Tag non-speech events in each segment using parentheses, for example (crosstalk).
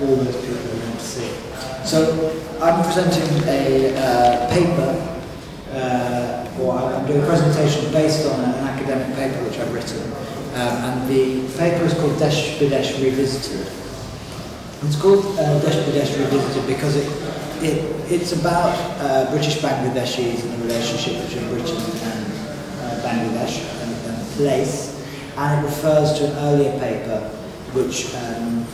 all those people who want to see. So I'm presenting a uh, paper, uh, or I'm doing a presentation based on an academic paper which I've written. Um, and the paper is called Desh Bidesh Revisited. It's called uh, Desh Bidesh Revisited because it, it, it's about uh, British Bangladeshis and the relationship between Britain and uh, Bangladesh and, and place. And it refers to an earlier paper which um,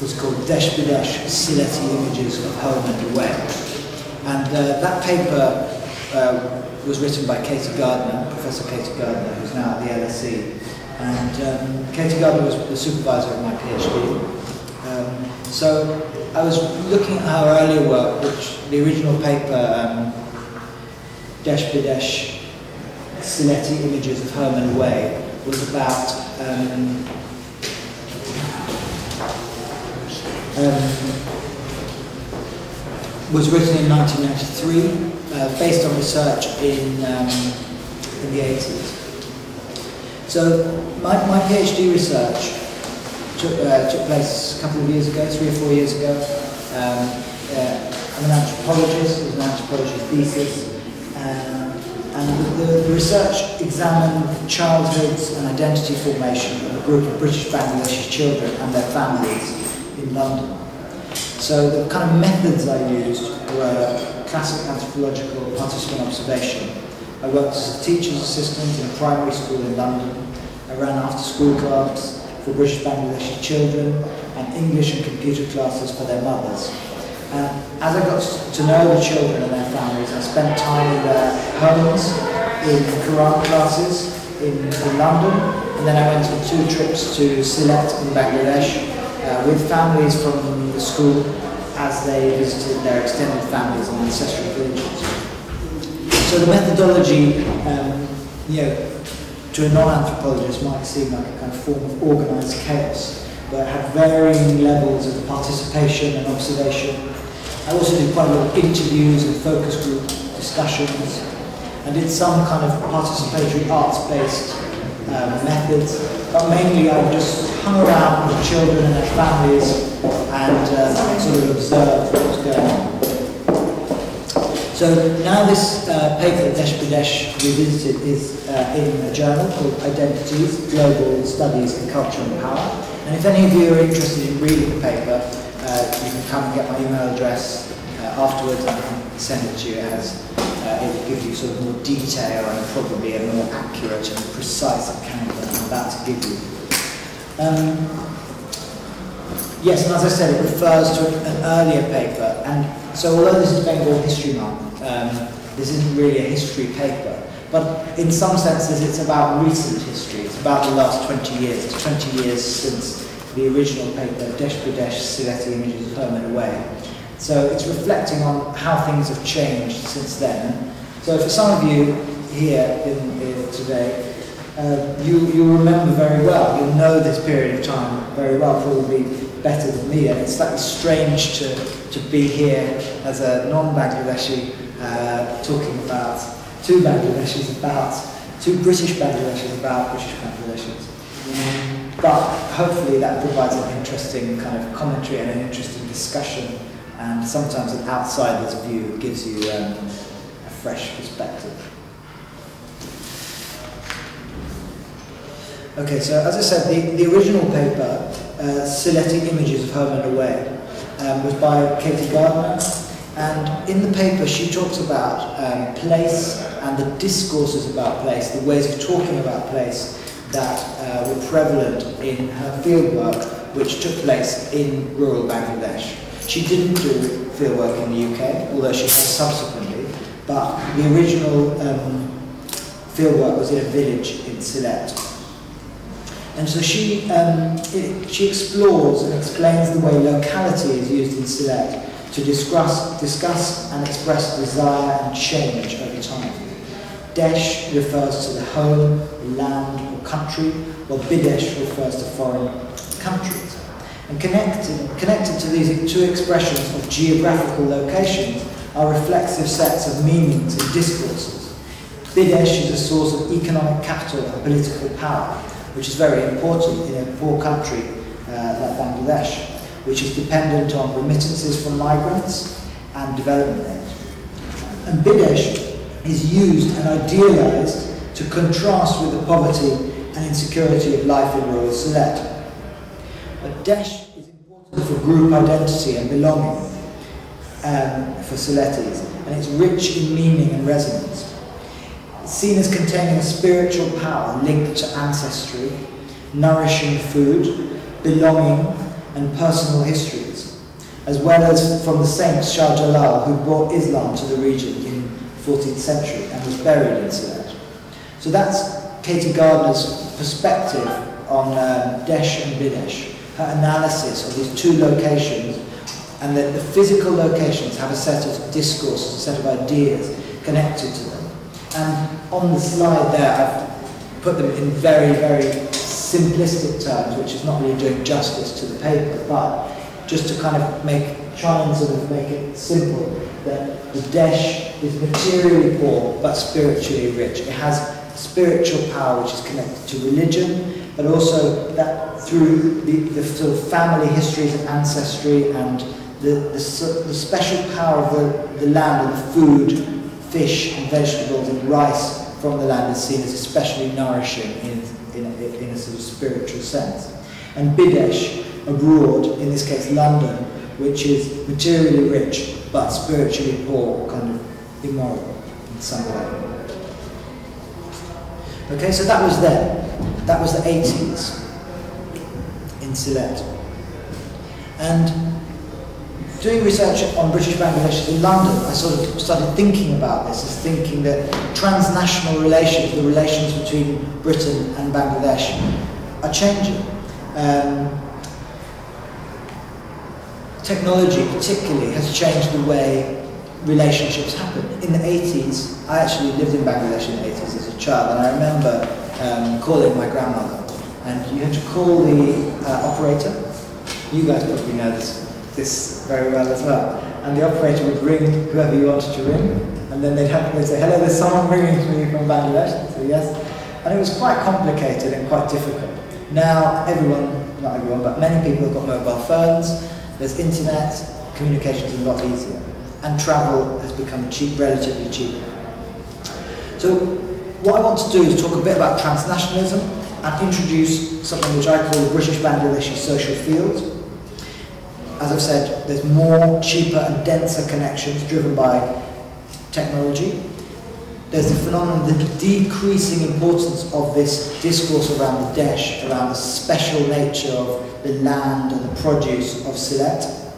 was called Desh Bidesh Sylheti Images of Home and Away. And uh, that paper uh, was written by Katy Gardner, Professor Katy Gardner, who's now at the LSE. And um, Katy Gardner was the supervisor of my PhD. Um, so I was looking at her earlier work, which the original paper, um, Desh Bidesh Sylheti Images of Home and Away, was about um, um, was written in 1993, uh, based on research in, um, in the 80s. So my, my PhD research took, uh, took place a couple of years ago, three or four years ago. Um, uh, I'm an anthropologist, it was an anthropology thesis, um, and the, the research examined childhoods and identity formation of a group of British Bangladeshi children and their families in London. So the kind of methods I used were classic anthropological participant observation. I worked as a teacher's assistant in a primary school in London. I ran after school clubs for British Bangladeshi children and English and computer classes for their mothers. And as I got to know the children and their families, I spent time in their homes, in Quran classes in, in London, and then I went on two trips to Sylhet in Bangladesh uh, with families from the school as they visited their extended families and ancestral villages. So the methodology, um, you know, to a non-anthropologist might seem like a kind of form of organised chaos, but had varying levels of participation and observation. I also did quite a lot of interviews and focus group discussions, and did some kind of participatory arts-based um, methods, but mainly I just hung around with children and their families and uh, sort of observed what was going on. So now this uh, paper, that Desh Bidesh Revisited, is uh, in a journal called Identities, Global Studies in Culture and Power. And if any of you are interested in reading the paper, uh, you can come and get my email address uh, afterwards and I can send it to you as uh, it will give you sort of more detail and probably a more accurate and precise account than I'm about to give you. Um, yes, and as I said, it refers to an earlier paper, and so although this is Bengal History Month, um, this isn't really a history paper, but in some senses it's about recent history. It's about the last 20 years. It's 20 years since the original paper, Desh Bidesh, Sylheti Images and Away. So it's reflecting on how things have changed since then. So for some of you here in, in today, uh, you, you remember very well, you'll know this period of time very well, probably better than me, and it's slightly strange to, to be here as a non-Bangladeshi uh, talking about two Bangladeshis about, two British Bangladeshis about British Bangladeshis. But hopefully that provides an interesting kind of commentary and an interesting discussion, and sometimes an outsider's view gives you um, a fresh perspective. Okay, so as I said, the, the original paper, uh, Sylheti Images of Home and Away, um, was by Katy Gardner, and in the paper, she talks about um, place and the discourses about place, the ways of talking about place that uh, were prevalent in her fieldwork, which took place in rural Bangladesh. She didn't do fieldwork in the UK, although she has subsequently, but the original um, fieldwork was in a village in Sylhet. And so she, um, it, she explores and explains the way locality is used in Sylhet to discuss, discuss and express desire and change over time. Desh refers to the home, land or country, while Bidesh refers to foreign countries. And connected, connected to these two expressions of geographical locations are reflexive sets of meanings and discourses. Bidesh is a source of economic capital and political power, which is very important in a poor country uh, like Bangladesh, which is dependent on remittances from migrants and development aid. And Bidesh is used and idealized to contrast with the poverty and insecurity of life in rural Sylhet. But Desh is important for group identity and belonging um, for Sylhetis, and it's rich in meaning and resonance. Seen as containing spiritual power linked to ancestry, nourishing food, belonging, and personal histories, as well as from the saint Shah Jalal, who brought Islam to the region in 14th century and was buried in Sylhet. So that's Katy Gardner's perspective on um, Desh and Bidesh, her analysis of these two locations, and that the physical locations have a set of discourses, a set of ideas connected to them. And on the slide there, I've put them in very, very simplistic terms, which is not really doing justice to the paper, but just to kind of make, try and sort of make it simple, that the Desh is materially poor, but spiritually rich. It has spiritual power which is connected to religion, but also that through the, the sort of family histories and ancestry and the, the, the special power of the, the land and the food, fish and vegetables and rice from the land is seen as especially nourishing in, in, in a sort of spiritual sense. And Bidesh, abroad, in this case London, which is materially rich but spiritually poor, kind of immoral in some way. Okay, so that was then. That was the 80s in Sylhet. And doing research on British Bangladesh in London, I sort of started thinking about this, as thinking that transnational relations, the relations between Britain and Bangladesh, are changing. Um, technology, particularly, has changed the way relationships happen. In the 80s, I actually lived in Bangladesh in the 80s as a child, and I remember um, calling my grandmother. And you had to call the uh, operator. You guys probably know this, this very well as well. And the operator would ring whoever you wanted to ring, and then they'd have to say, hello, there's someone ringing to me from Bangladesh. Say yes. And it was quite complicated and quite difficult. Now, everyone, not everyone, but many people have got mobile phones, there's internet, communication is a lot easier and travel has become cheap, relatively cheap. So what I want to do is talk a bit about transnationalism and introduce something which I call the British Bangladeshi social field. As I've said, there's more, cheaper and denser connections driven by technology. There's the phenomenon, of the decreasing importance of this discourse around the Desh, around the special nature of the land and the produce of Sylhet.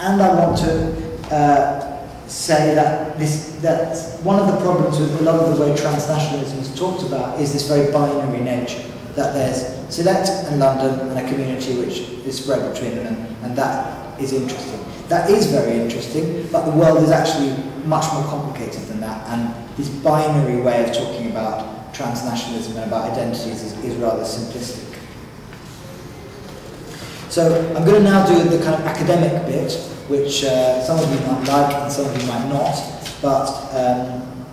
And I want to uh, say that this that one of the problems with a lot of the way transnationalism is talked about is this very binary nature that there's Sylhet and London and a community which is spread between them and, and that is interesting. That is very interesting, but the world is actually much more complicated than that and this binary way of talking about transnationalism and about identities is, is rather simplistic. So I'm going to now do the kind of academic bit which uh, some of you might like and some of you might not, but um,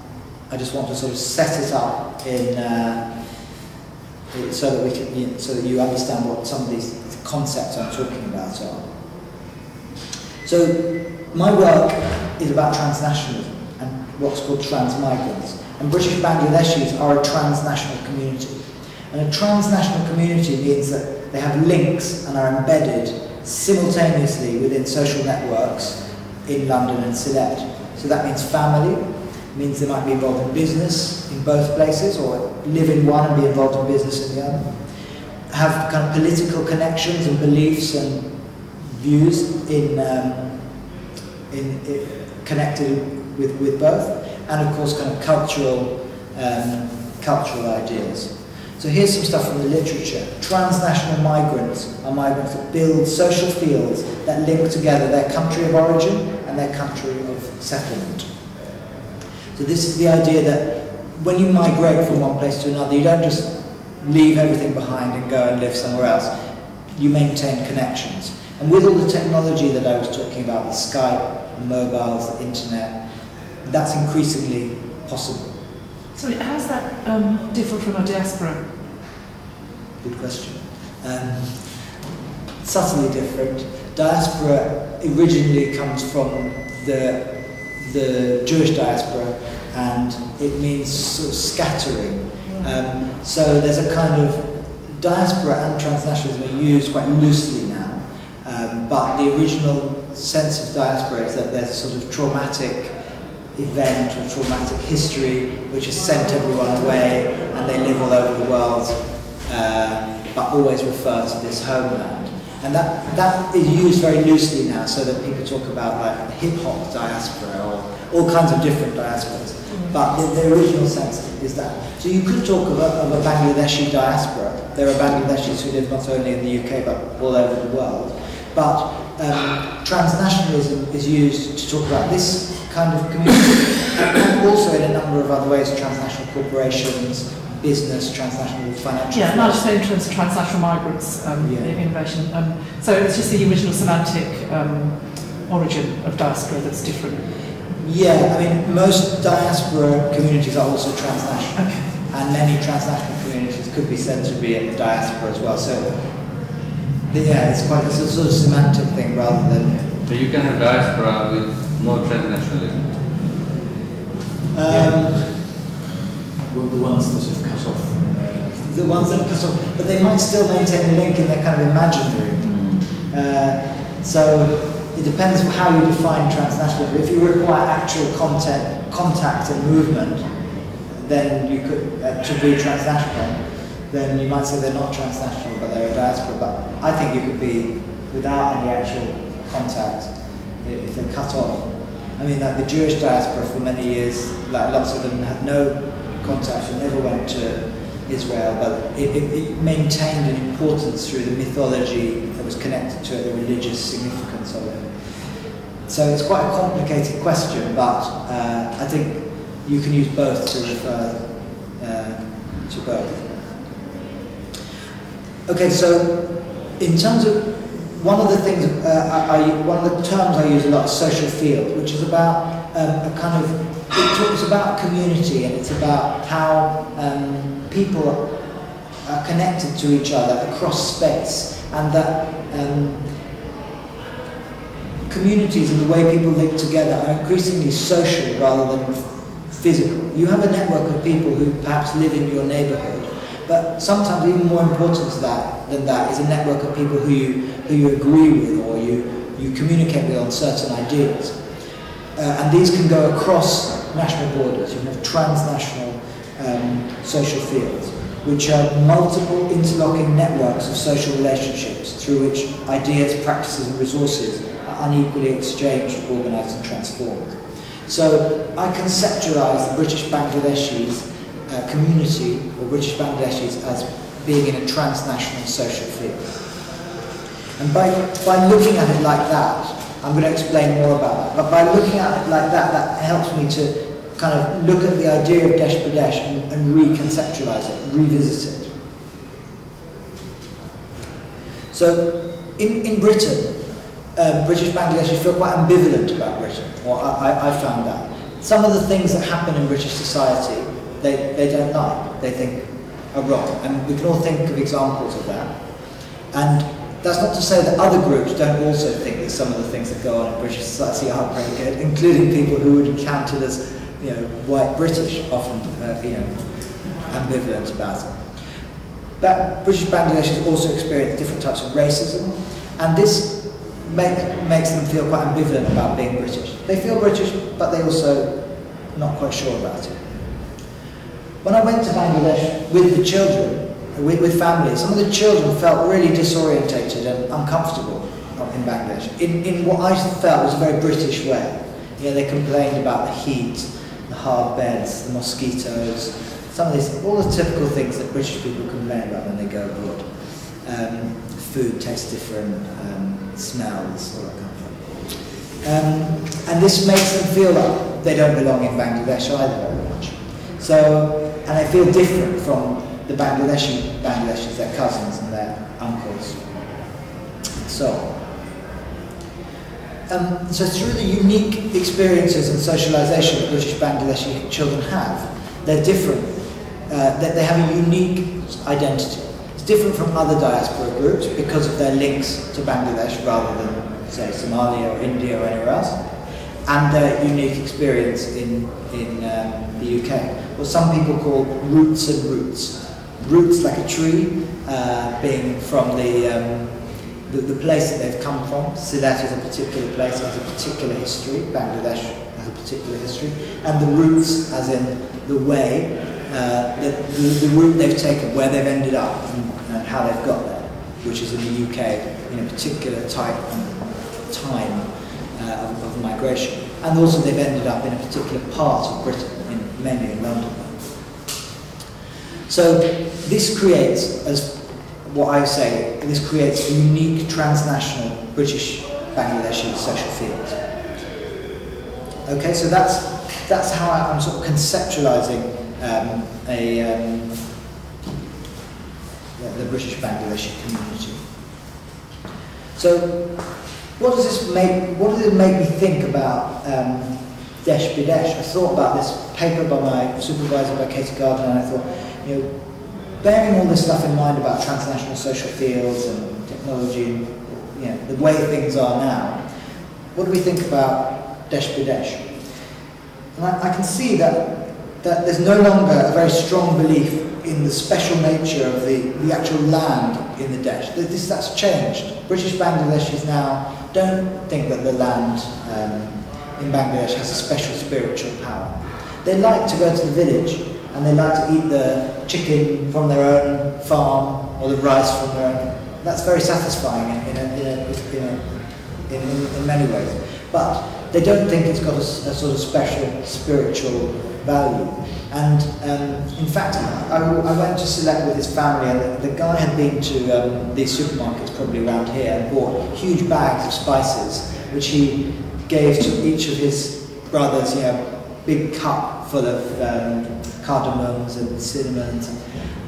I just want to sort of set it up in uh, so that we can, you know, so that you understand what some of these concepts I'm talking about are. So my work is about transnationalism and what's called transmigrants. And British Bangladeshis are a transnational community. And a transnational community means that they have links and are embedded simultaneously within social networks in London and Sylhet. So that means family, means they might be involved in business in both places or live in one and be involved in business in the other. Have kind of political connections and beliefs and views in, um, in, in connected with, with both, and of course kind of cultural, um, cultural ideas. So here's some stuff from the literature. Transnational migrants are migrants that build social fields that link together their country of origin and their country of settlement. So this is the idea that when you migrate from one place to another, you don't just leave everything behind and go and live somewhere else. You maintain connections. And with all the technology that I was talking about, the Skype, the mobiles, the internet, that's increasingly possible. So how's that um, different from a diaspora? Good question. Um, subtly different. Diaspora originally comes from the, the Jewish diaspora and it means sort of scattering. Um, so there's a kind of diaspora and transnationalism are used quite loosely now, um, but the original sense of diaspora is that there's a sort of traumatic event or traumatic history which has sent everyone away and they live all over the world uh, but always refer to this homeland. And that, that is used very loosely now so that people talk about like hip hop diaspora or all kinds of different diasporas. But the, the original sense is that. So you could talk of a, of a Bangladeshi diaspora. There are Bangladeshis who live not only in the UK but all over the world. But um, transnationalism is used to talk about this kind of community and also in a number of other ways, transnational corporations, business, transnational financial Yeah, large scale trans- transnational migrants um, Yeah. innovation. Um, so it's just the original semantic um, origin of diaspora that's different. Yeah, I mean, most diaspora communities are also transnational. Okay. And many transnational communities could be said to be in the diaspora as well. So, yeah, it's quite it's a sort of semantic thing rather than. So you can have diaspora with more transnationalism. Um, Well, the ones that have cut off. uh, the ones that have cut off, but they might still maintain a link in their kind of imaginary. Uh, so it depends on how you define transnational. If you require actual contact and movement, then you could uh, to be transnational. Then you might say they're not transnational, but they're a diaspora. But I think you could be without any actual contact if they're cut off. I mean, like the Jewish diaspora for many years, like lots of them had no contact and never went to Israel, but it, it, it maintained an importance through the mythology that was connected to it, the religious significance of it. So it's quite a complicated question, but uh, I think you can use both to refer uh, to both. Okay, so in terms of one of the things, uh, I, one of the terms I use a lot is social field, which is about um, a kind of, it talks about community and it's about how um, people are connected to each other across space and that um, communities and the way people live together are increasingly social rather than physical. You have a network of people who perhaps live in your neighborhood, but sometimes even more important to that than that is a network of people who you who you agree with or you you communicate with on certain ideas. Uh, and these can go across national borders. You can have transnational um, social fields, which are multiple interlocking networks of social relationships through which ideas, practices, and resources unequally exchanged, organised, and transformed. So I conceptualise the British Bangladeshis uh, community or British Bangladeshis as being in a transnational social field. And by, by looking at it like that, I'm going to explain more about that, but by looking at it like that, that helps me to kind of look at the idea of Desh Bidesh and, and reconceptualize it, revisit it. So in, in Britain, um, British Bangladeshis feel quite ambivalent about Britain, or I, I, I found that. Some of the things that happen in British society, they, they don't like, they think are wrong. And we can all think of examples of that. And that's not to say that other groups don't also think that some of the things that go on in British society are very good, including people who would be counted as, you know, white British, often, uh, you know, ambivalent about it. But British Bangladeshis also experience different types of racism, and this make, makes them feel quite ambivalent about being British. They feel British, but they also not quite sure about it. When I went to Bangladesh with the children, with, with families, some of the children felt really disorientated and uncomfortable in Bangladesh, in, in what I felt was a very British way. You know, they complained about the heat, the hard beds, the mosquitoes, some of these, all the typical things that British people complain about when they go abroad. Um, food tastes different, um, smells, that kind of. Um, and this makes them feel like they don't belong in Bangladesh either very much. So, and they feel different from the Bangladeshi Bangladeshis, their cousins and their uncles, so. Um, so through the unique experiences and socialisation that British Bangladeshi children have, they're different. Uh, they, they have a unique identity. It's different from other diaspora groups because of their links to Bangladesh rather than, say, Somalia or India or anywhere else, and their unique experience in, in um, the UK. What some people call roots and routes. Roots like a tree, uh, being from the, um, the, the place that they've come from. Sylhet is a particular place, has a particular history. Bangladesh has a particular history. And the routes, as in the way, uh, the, the, the route they've taken, where they've ended up, and, and how they've got there, which is in the UK, in a particular type and time uh, of, of migration. And also they've ended up in a particular part of Britain, in, mainly in London. So this creates, as what I say, this creates a unique transnational British Bangladeshi social field. Okay, so that's that's how I, am sort of conceptualizing um, a um, yeah, the British Bangladeshi community. So, what does this make? What does it make me think about um, Desh Bidesh? I thought about this paper by my supervisor, by Katy Gardner, and I thought, you know, bearing all this stuff in mind about transnational social fields and technology and you know, the way things are now, what do we think about Desh Bidesh? And I, I can see that, that there's no longer a very strong belief in the special nature of the, the actual land in the Desh. This, that's changed. British Bangladeshis now don't think that the land um, in Bangladesh has a special spiritual power. They like to go to the village and they like to eat the chicken from their own farm or the rice from their own. That's very satisfying in, a, in, a, in, a, in, in many ways. But they don't think it's got a, a sort of special spiritual value. And um, in fact, I, I, went to Sylhet with his family, and the, the guy had been to um, these supermarkets probably around here and bought huge bags of spices, which he gave to each of his brothers, you know, big cup full of um, cardamoms and cinnamons.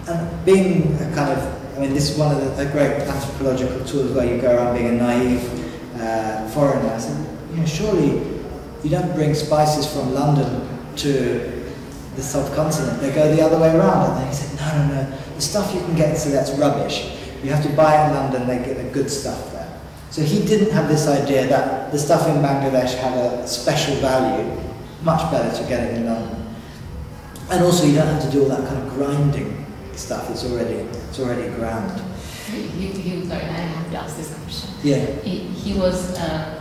And being a kind of, I mean, this is one of the, the great anthropological tools where you go around being a naive uh, foreigner. I said, you know, surely you don't bring spices from London to the subcontinent. They go the other way around. And then he said, no, no, no. The stuff you can get, so that's rubbish. You have to buy it in London, they get the good stuff there. So he didn't have this idea that the stuff in Bangladesh had a special value. Much better to get it in London. And also you don't have to do all that kind of grinding stuff. It's already, it's already ground. He, he, sorry, I have to ask this question. Yeah. He, he was uh,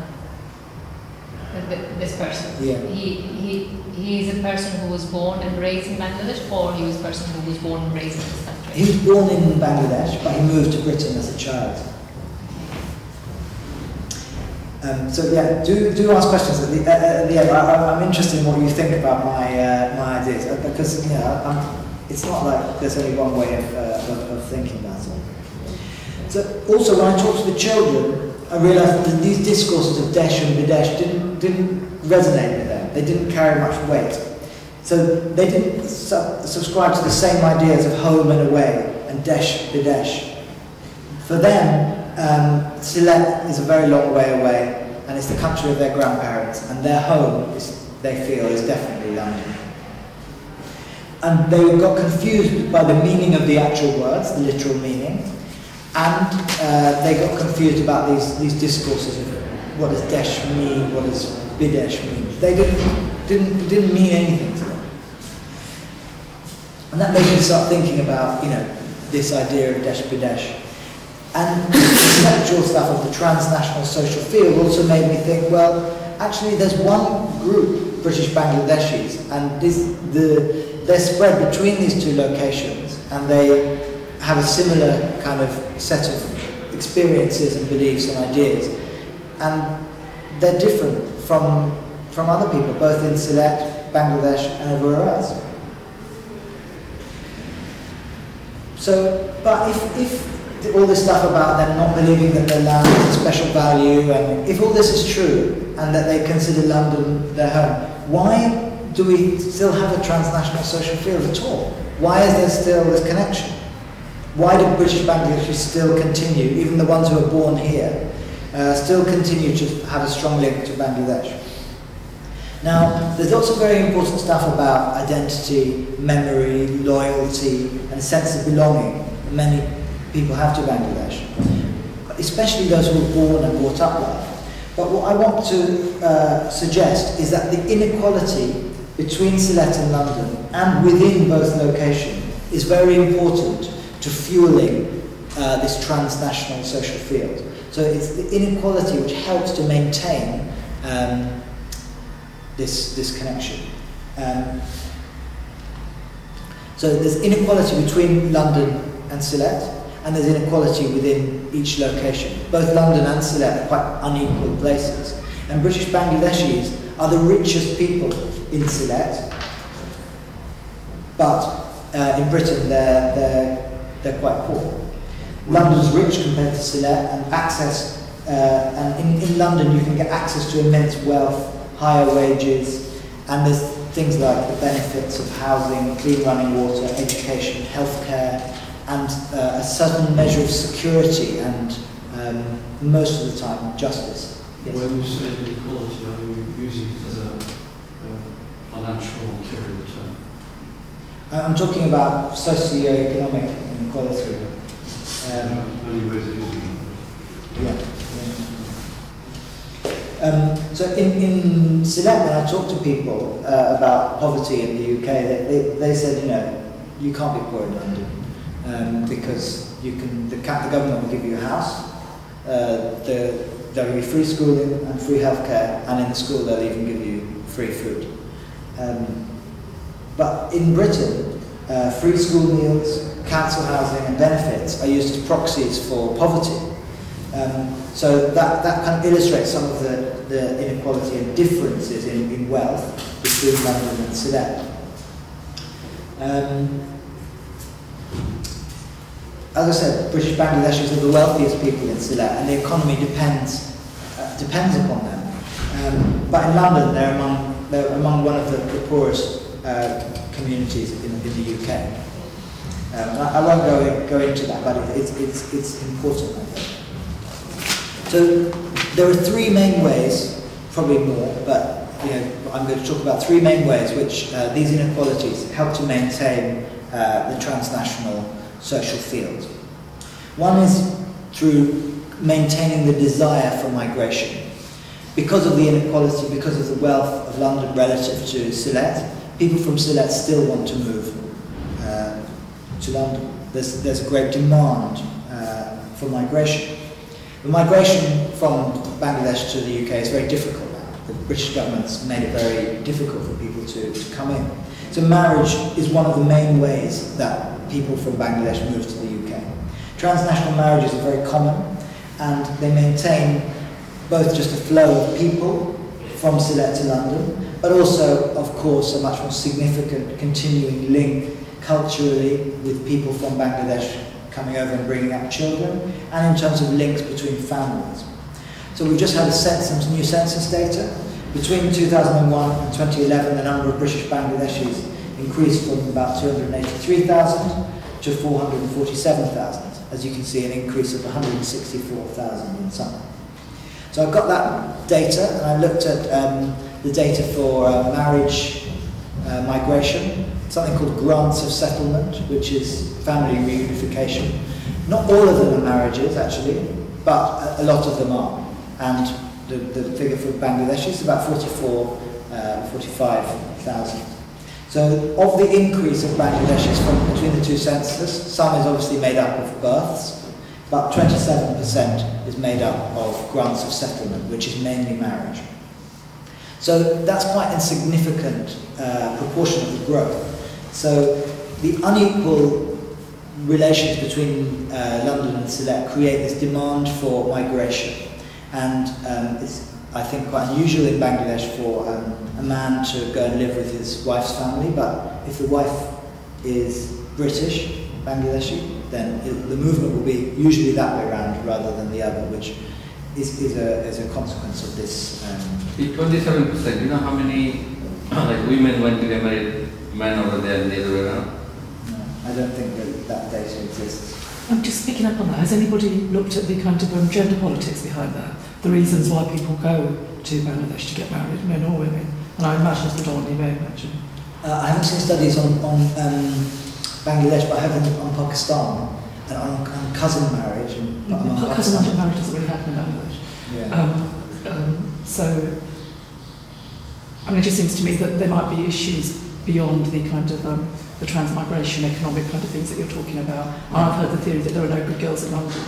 this person. Yeah. He, he, he is a person who was born and raised in Bangladesh, or he was a person who was born and raised in this country? He was born in Bangladesh, but he moved to Britain as a child. Um, so yeah, do, do ask questions at the, at the end. I, am interested in what you think about my uh, my ideas uh, because you know I'm, it's not like there's only one way of, uh, of, of, thinking about it. So also when I talk to the children, I realised that these discourses of Desh and Bidesh didn't didn't resonate with them. They didn't carry much weight. So they didn't su subscribe to the same ideas of home and away and Desh Bidesh. For them, um, is a very long way away, and it's the country of their grandparents, and their home, is, they feel, is definitely London. And they got confused by the meaning of the actual words, the literal meaning, and uh, they got confused about these, these discourses of what does Desh mean, what does Bidesh mean. They didn't, didn't, didn't mean anything to them. And that made me start thinking about, you know, this idea of Desh Bidesh. And (coughs) the conceptual stuff of the transnational social field also made me think, well, actually there's one group, British Bangladeshis, and this, the, they're spread between these two locations, and they have a similar kind of set of experiences and beliefs and ideas. And they're different from, from other people, both in Sylhet, Bangladesh, and everywhere else. So, but if, if all this stuff about them not believing that their land has a special value, and if all this is true, and that they consider London their home, why do we still have a transnational social field at all? Why is there still this connection? Why do British Bangladeshis still continue, even the ones who are born here, uh, still continue to have a strong link to Bangladesh? Now, there's lots of very important stuff about identity, memory, loyalty, and a sense of belonging. that Many people have to Bangladesh, especially those who were born and brought up there. But what I want to uh, suggest is that the inequality between Sylhet and London and within both locations is very important to fueling uh, this transnational social field. So it's the inequality which helps to maintain um, this, this connection. Um, so there's inequality between London and Sylhet, and there's inequality within each location. Both London and Sylhet are quite unequal places. And British Bangladeshis are the richest people in Sylhet, but uh, in Britain they're, they're, they're quite poor. London's rich compared to Sylhet, and access, uh, and in, in London you can get access to immense wealth, higher wages, and there's things like the benefits of housing, clean running water, education, healthcare, and uh, a certain measure of security and um, most of the time justice. Yes. When you say inequality, are you using it as a, a financial or material term? I- I'm talking about socio-economic inequality. Um, Many ways of. Yeah. Um, so in, in Sylhet, when I talk to people uh, about poverty in the UK, they, they, they said, you know, you can't be poor in London um, because you can, the, the government will give you a house, uh, the, there will be free schooling and free healthcare, and in the school they'll even give you free food. Um, but in Britain, uh, free school meals, council housing and benefits are used as proxies for poverty. Um, so that, that kind of illustrates some of the, the inequality and differences in, in wealth between London and Sylhet. Um, as I said, British Bangladeshis are the wealthiest people in Sylhet, and the economy depends uh, depends upon them. Um, but in London, they're among they're among one of the, the poorest uh, communities in, in the UK. Um, I, I won't go, go into that, but it, it's, it's, it's important, I think. So there are three main ways, probably more, but you know, I'm going to talk about three main ways which uh, these inequalities help to maintain uh, the transnational social field. One is through maintaining the desire for migration. Because of the inequality, because of the wealth of London relative to Sylhet, people from Sylhet still want to move to London. There's, there's a great demand uh, for migration. The migration from Bangladesh to the UK is very difficult now. The British government's made it very difficult for people to, to come in. So marriage is one of the main ways that people from Bangladesh move to the UK. Transnational marriages are very common and they maintain both just a flow of people from Sylhet to London, but also, of course, a much more significant continuing link culturally with people from Bangladesh coming over and bringing up children, and in terms of links between families. So we've just had a census, some new census data. Between 2001 and 2011, the number of British Bangladeshis increased from about 283,000 to 447,000. As you can see, an increase of 164,000 in summer. So I've got that data, and I looked at um, the data for uh, marriage uh, migration, something called grants of settlement, which is family reunification. Not all of them are marriages, actually, but a, lot of them are. And the, the figure for Bangladesh is about 44, uh, 45,000. So of the increase of Bangladeshis from between the two censuses, some is obviously made up of births, but 27% is made up of grants of settlement, which is mainly marriage. So that's quite a significant uh, proportion of the growth. So the unequal relations between uh, London and Sylhet create this demand for migration. And um, it's, I think, quite unusual in Bangladesh for um, a man to go and live with his wife's family, but if the wife is British, Bangladeshi, then it, the movement will be usually that way around rather than the other, which is, is, a, is a consequence of this. Um, The twenty-seven percent, you know how many like women went to get married, men over there and the other way around? no, I don't think that that data exists. I'm just picking up on that. Has anybody looked at the kind of um, gender politics behind that? The reasons why people go to Bangladesh to get married, men or women? And I imagine it's predominantly men, actually. Uh, I haven't seen studies on, on um, Bangladesh, but I have on, on Pakistan. an un- un- cousin marriage. And, but among other Cousin things. marriage doesn't really happen in Bangladesh. Yeah. Um, um, so, I mean, it just seems to me that there might be issues beyond the kind of um, the transmigration economic kind of things that you're talking about. And I've heard the theory that there are no good girls in London,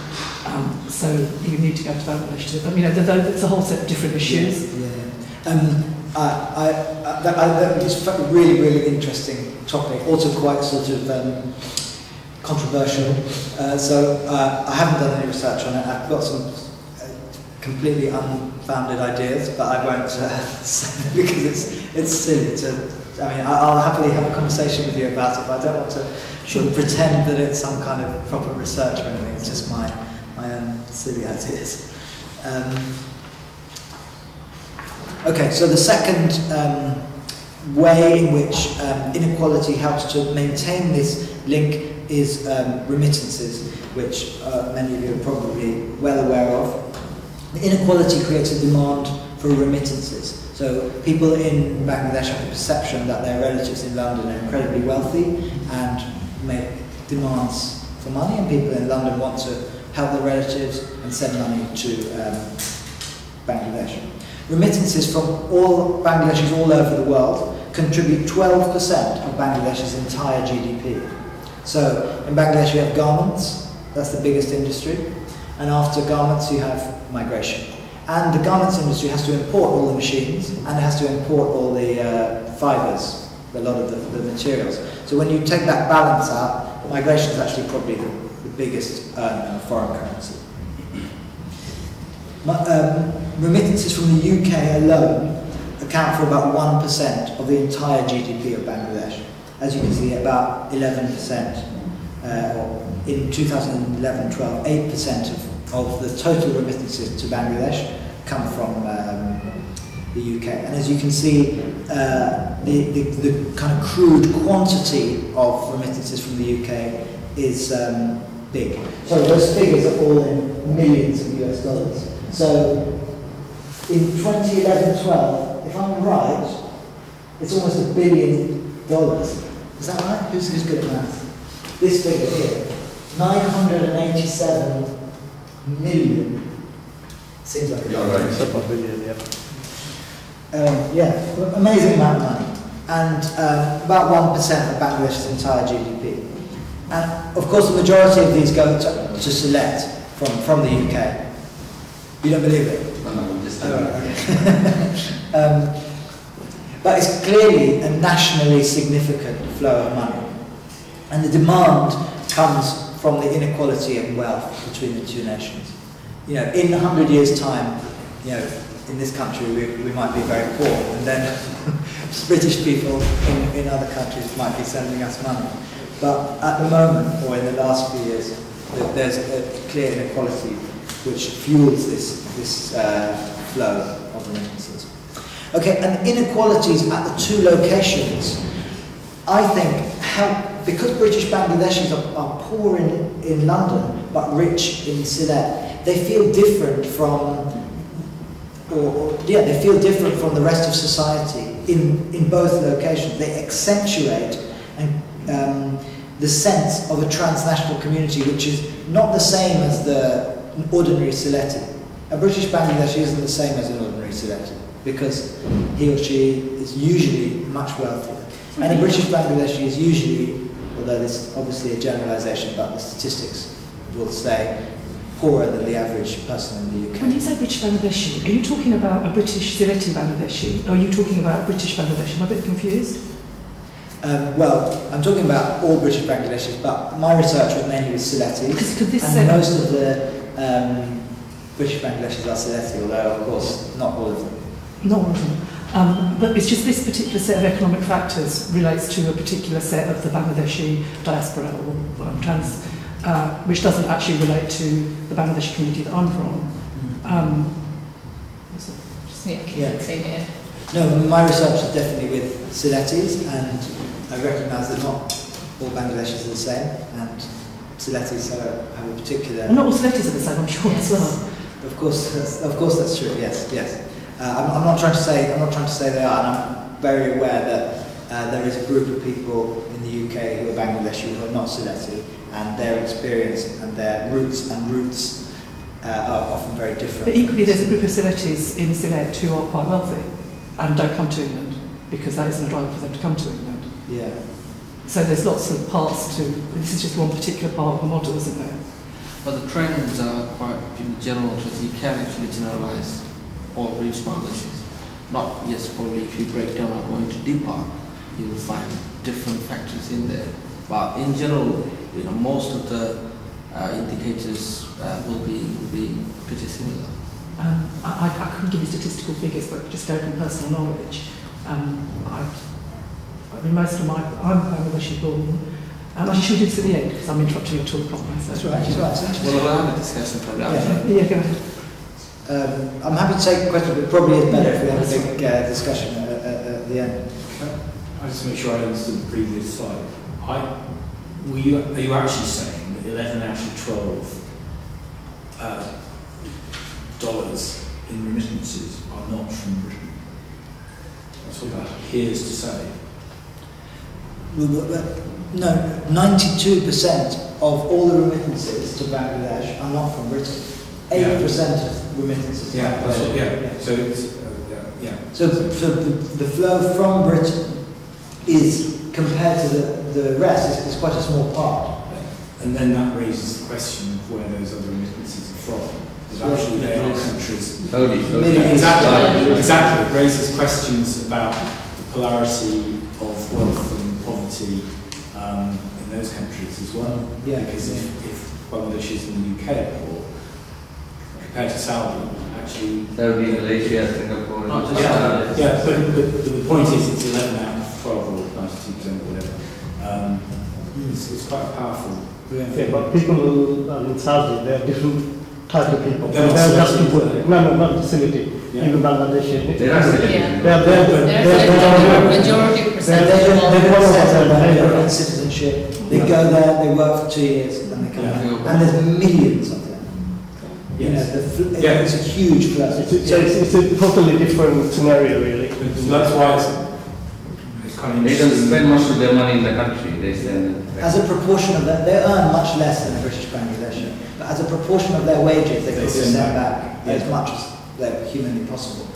um, so you need to go to Bangladesh to. But you know, it's a whole set of different issues. Yeah. yeah. Um, I, I, I, that, I, that was a really, really interesting topic. Also quite sort of um, controversial. Uh, so uh, I haven't done any research on it. I've got some uh, completely unfounded ideas, but I won't uh, (laughs) say because it's it's silly to. I mean, I'll happily have a conversation with you about it, but I don't want to of pretend that it's some kind of proper research or anything. It's just my my own silly ideas. Um, Okay, so the second um, way in which um, inequality helps to maintain this link is um, remittances, which uh, many of you are probably well aware of. Inequality creates a demand for remittances. So people in Bangladesh have the perception that their relatives in London are incredibly wealthy and make demands for money, and people in London want to help their relatives and send money to um, Bangladesh. Remittances from all Bangladeshis all over the world contribute 12% of Bangladesh's entire GDP. So in Bangladesh you have garments, that's the biggest industry, and after garments you have migration. And the garments industry has to import all the machines and it has to import all the uh, fibres, a lot of the, the materials. So when you take that balance out, migration is actually probably the, the biggest foreign currency. Um, remittances from the UK alone account for about 1% of the entire GDP of Bangladesh. As you can see, about 11%, uh, in 2011-12, 8% of, of the total remittances to Bangladesh come from um, the UK. And as you can see, uh, the, the, the kind of crude quantity of remittances from the UK is um, big. So those figures are all in millions of US dollars. So in 2011-12, if I'm right, it's almost a billion dollars. Is that right? Who's, who's good at math? This figure here, 987 million. Seems like a You're right. It's up billion, yeah. um, yeah, amazing amount of money. And um, about 1% of Bangladesh's entire GDP. And of course, the majority of these go to, to Sylhet from, from the UK. You don't believe it? No, no, just Oh, okay. (laughs) um, but it's clearly a nationally significant flow of money. And the demand comes from the inequality of wealth between the two nations. You know, in 100 years' time, you know, in this country we, we might be very poor, and then (laughs) British people in, in other countries might be sending us money. But at the moment, or in the last few years, there's a clear inequality which fuels this, this uh, flow of remittances. Okay, and inequalities at the two locations, I think, help, because British Bangladeshis are, are poor in, in London but rich in Sylhet, they feel different from, or, or yeah, they feel different from the rest of society in, in both locations. They accentuate and, um, the sense of a transnational community which is not the same as the ordinary Sylheti. A British Bangladeshi isn't the same as an ordinary Sylheti because he or she is usually much wealthier. And a British Bangladeshi is usually, although this is obviously a generalisation, but the statistics will say poorer than the average person in the UK. When you say British Bangladeshi, are you talking about a British Sylheti Bangladeshi? Or are you talking about a British Bangladeshi? I'm a bit confused. Um, well, I'm talking about all British Bangladeshis, but my research was mainly with Sylhetis. Because could this And most of the um, British Bangladeshis are Sylheti, although of course not all of them. Not all of them. Um, but it's just this particular set of economic factors relates to a particular set of the Bangladeshi diaspora, or um, trans, uh, which doesn't actually relate to the Bangladeshi community that I'm from. Um, is it- Just yeah, Yeah. same here. No, my research is definitely with Sylhetis, and I recognise that not all Bangladeshis are the same, and Sylhetis are, have a particular. and not all Sylhetis are the same, I'm sure as well. Of course, of course that's true. Yes, yes. Uh, I'm, I'm not trying to say I'm not trying to say they are, and I'm very aware that uh, there there is a group of people in the UK who are Bangladeshi who are not Sylheti, and their experience and their roots and routes uh, are often very different. But equally, there's a group of Sylhetis in Sylhet who are quite wealthy and don't come to England because that isn't a driver for them to come to England. Yeah. So there's lots of parts to, this is just one particular part of the model, isn't there? But the trends are quite general, so you can actually generalize all British Bangladeshis. Not, yes, probably if you break down or go into deeper, you will find different factors in there. But in general, you know, most of the uh, indicators uh, will be will be pretty similar. Um, I, I I couldn't give you statistical figures, but just go from personal knowledge. Um, I, I mean, most of my, I'm Bangladeshi born. Um, I should do to the end because I'm interrupting your talk on myself. That's right, that's right. Well, we'll have a discussion for that. Yeah. Yeah, go ahead. Um, I'm happy to take questions, but probably it's better if we have a big uh, discussion at, at, at the end. I just make sure I understood the previous slide. I, were you, are you actually saying that 11 out of 12 uh, dollars in remittances are not from Britain? That's what that appears to say. No, 92% of all the remittances to Bangladesh are not from Britain. 8% of remittances. to Yeah, that's what, Bangladesh. yeah. So it's, uh, yeah, yeah. So, so the, the flow from Britain is, compared to the, the rest, is, is quite a small part. And then that raises the question of where those other remittances are from. Because actually they are countries Saudi, Saudi. Exactly, exactly. It raises questions about the polarity of wealth and poverty um, in those countries as well. Yeah. Because if, if Bangladesh is in the UK or compared to Saudi, actually. Saudi, Malaysia, Singapore. Not just Yeah, yeah but, but the point is it's 11 out of 12 or 92% or whatever. Um, it's, it's quite powerful. Yeah, but people uh, in Saudi, they are different type of people. They're They not are just Saudi, people. No, no, not facility. Yeah. Even Bangladeshi. There are Saudi. Yeah. They are there. but There's they- a they are- majority They, percentage they, of all they, they don't follow settle the they behavior. citizenship. They go there, they work for two years, and then they come Yeah. back. And there's millions of them. You know, the fl- Yeah. it's a huge flow. It's, so it's, it's a totally different scenario, really. But that's why it's, it's kind of They don't spend much of their money in the country. They spend. As a proportion of that, they earn much less than a British Bangladeshi, but as a proportion of their wages, they They probably send send back. back as much as they're humanly possible.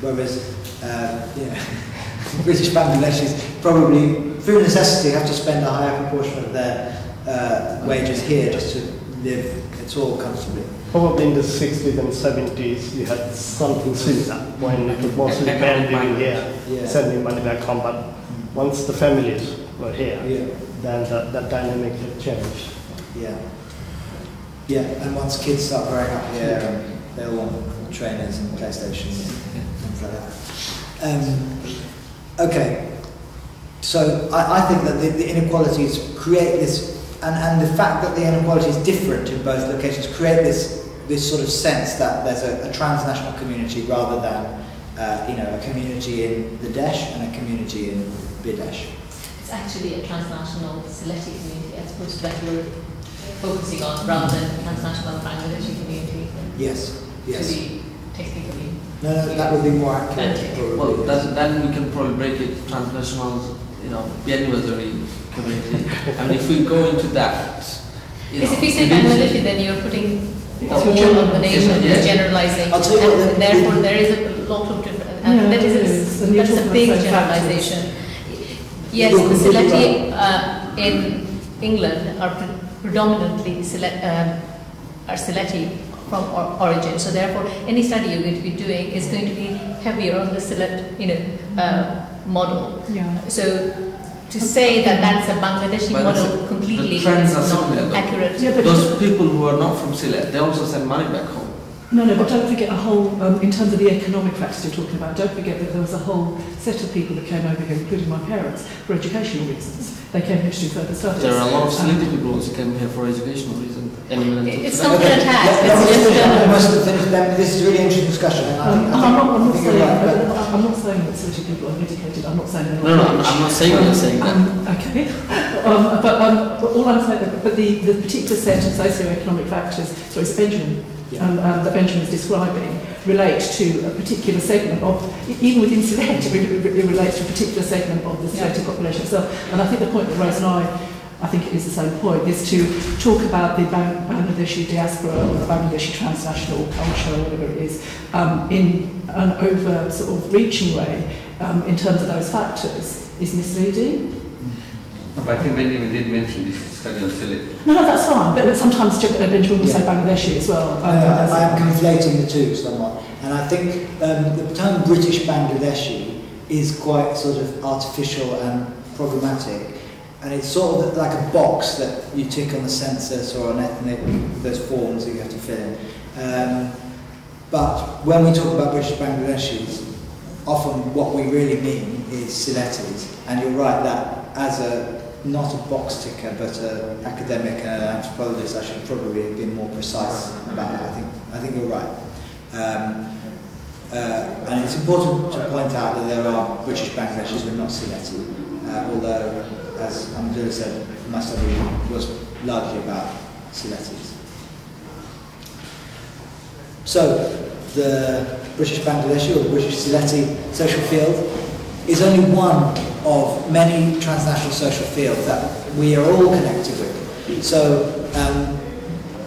Whereas, uh, you know, (laughs) British Bangladeshis probably, through necessity, have to spend a higher proportion of their uh, wages here just to live at all comfortably. Probably in the 60s and 70s, you had something similar when it was mostly men living here, (laughs) Yeah. sending money back home. But once the families were here, Yeah. then that, that dynamic had changed. Yeah. Yeah, and once kids start growing up here, um, they all want trainers and PlayStations and things like that. Um, okay, so I, I think that the, the inequalities create this, and, and the fact that the inequality is different in both locations create this this sort of sense that there's a, a transnational community rather than uh, you know a community in the Desh and a community in Bidesh. It's actually a transnational Sylheti community as opposed to that you're focusing on rather than transnational Bangladeshi community. Yes, yes. To be technically. No, no, that would be more accurate. Okay. Well, that, then we can probably break it transnational, you know, anniversary community. and if we go into that, you Because know, if you say we need to- Bangladeshi, then you're putting the whole your of the nation Yeah. is generalizing. I'll tell you what, and the- therefore there is a lot of different, and Yeah, that is it is. And a, you're that's a big about factors. generalization. Yes, the completely Sylheti uh, in England are pre- predominantly Sylhet, um, are Sylheti from or- origin. So therefore, any study you're going to be doing is going to be heavier on the Sylhet, you know, uh, model. Yeah. So to say that that's a Bangladeshi But model the- completely the is trends are not similar, accurate. Yeah, Those people who are not from Sylhet, they also send money back home. No, no, but don't forget a whole, um, in terms of the economic factors you're talking about, don't forget that there was a whole set of people that came over here, including my parents, for educational reasons. They came here to do further studies. There are a lot of Um, people who came here for educational reasons. Anyone It's not an attack, Let- it's just finish- a- we must finish. This is a really interesting discussion, and I Um, think, I I'm not, I'm I not think saying, right. I'm not saying that certain people are educated. I'm not saying they're No, not. no, I'm, I'm not saying you're saying that. Um, okay. Um, but, um, but all I'm saying, but the, the particular set of socio-economic factors, so it's Benjamin, Yeah. Um, um, that Benjamin is describing relate to a particular segment of, even within Sylhet, (laughs) it, it relates to a particular segment of the Sylheti population itself. And I think the point that Rose and I, I think it is the same point, is to talk about the Bang- Bangladeshi diaspora or the Bangladeshi transnational culture, or whatever it is, um, in an over sort of reaching way um, in terms of those factors is misleading. But I think Benjamin did mention this study on No, no, that's fine. But sometimes Benjamin will say Yeah. Bangladeshi as well. um, Uh, I am conflating the two somewhat, and I think um, the term British Bangladeshi is quite sort of artificial and problematic, and it's sort of like a box that you tick on the census or on ethnic, there's forms that you have to fill in. Um, but when we talk about British Bangladeshis, often what we really mean is Sylhetis, and you're right that as a not a box ticker, but an academic an anthropologist, I should probably have been more precise about it. I think, I think you're right. Um, uh, and it's important to point out that there are British Bangladeshis who are not Sylheti, uh, although, as Amdullah said, my study was largely about Sylhetis. So, the British Bangladeshi or British Sylheti social field is only one of many transnational social fields that we are all connected with. So um,